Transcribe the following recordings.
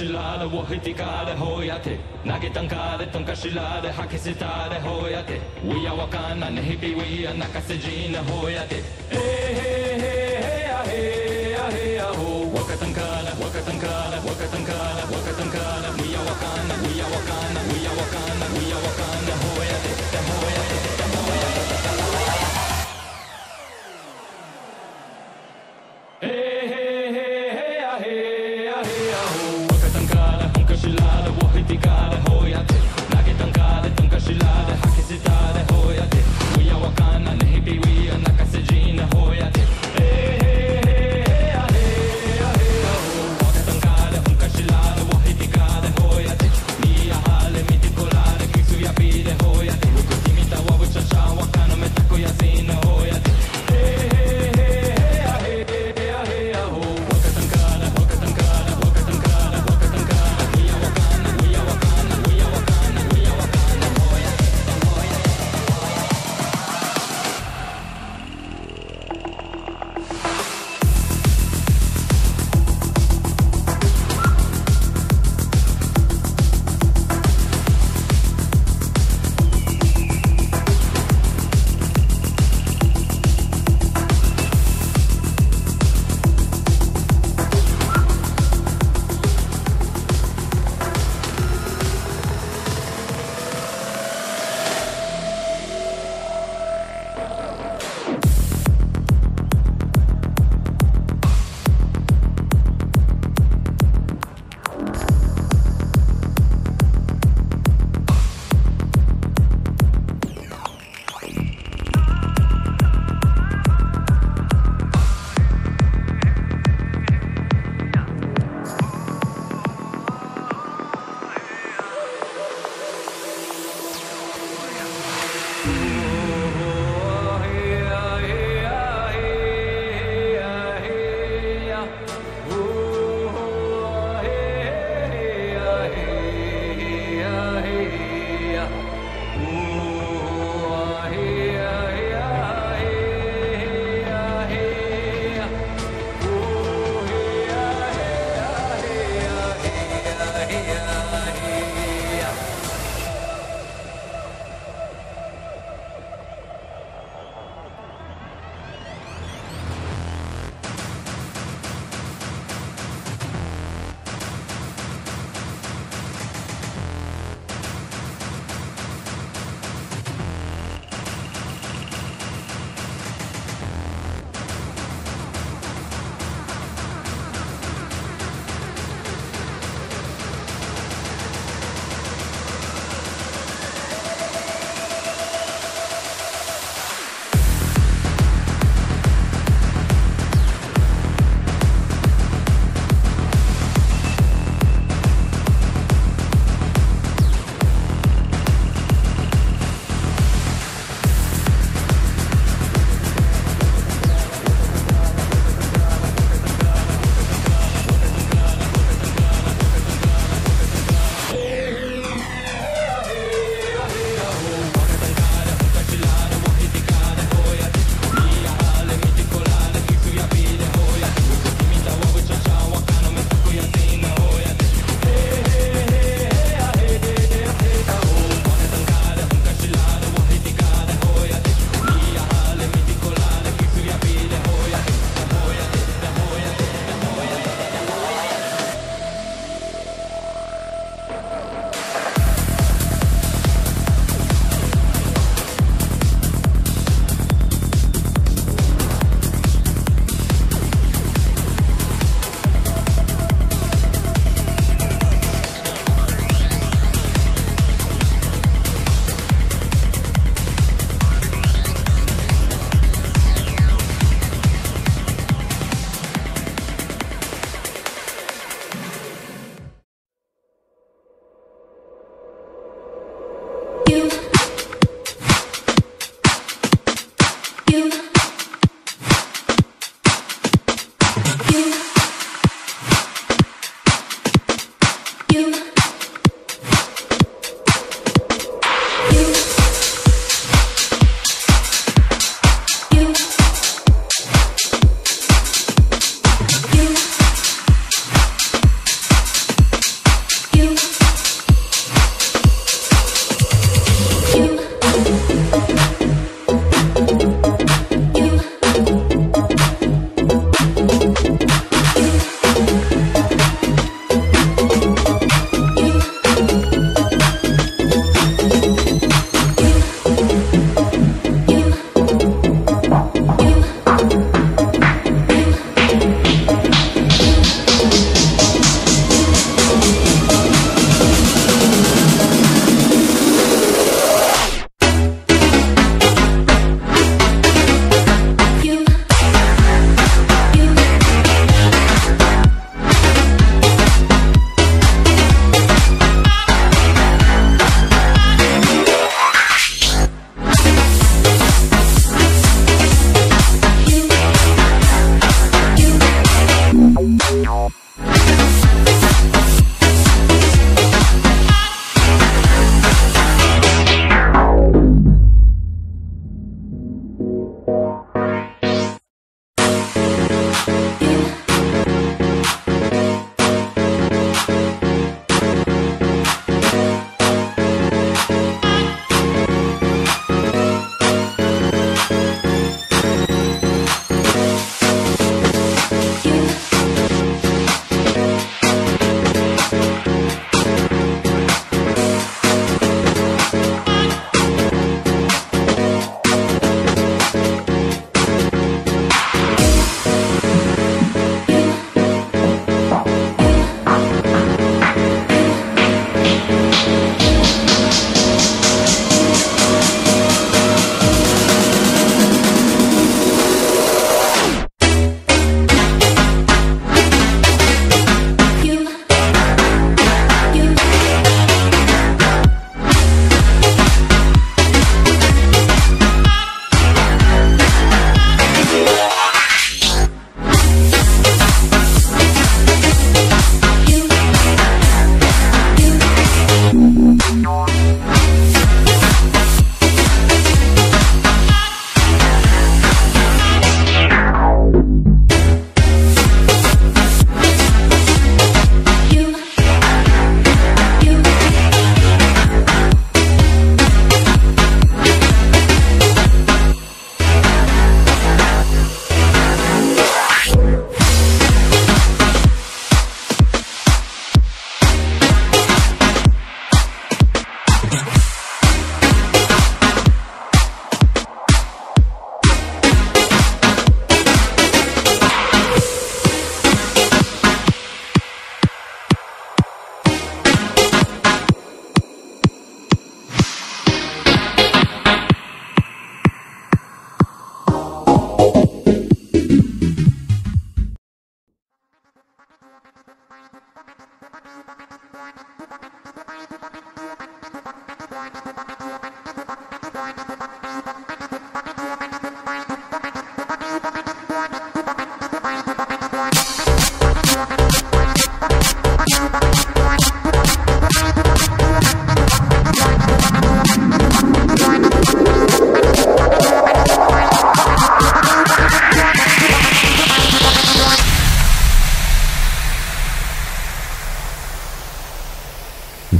Shilade wo hitikare hoyate nagetankare tankashilare hakisitare hoyate we are wakana nehibi we are nakasejina hoyate hey hey hey hey hey hey ho wakatankara wakatankara wakatankara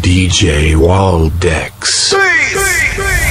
DJ Waldex. DJ Waldex.